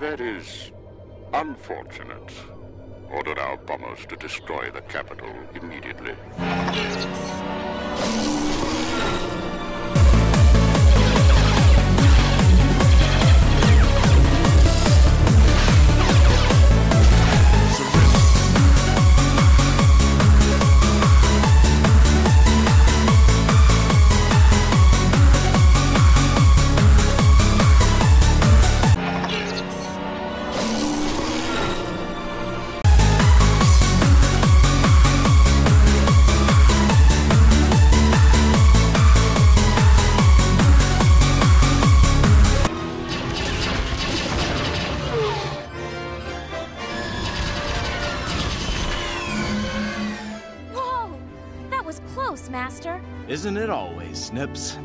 That is unfortunate. Ordered our bombers to destroy the capital immediately. Close, Master. Isn't it always, Snips?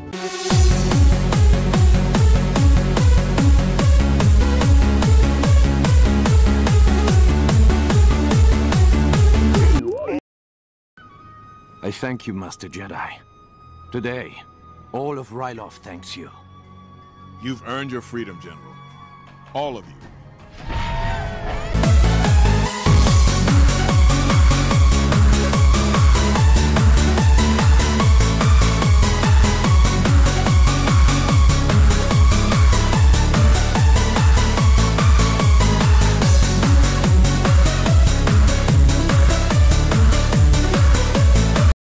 I thank you, Master Jedi. Today, all of Ryloth thanks you. You've earned your freedom, General. All of you.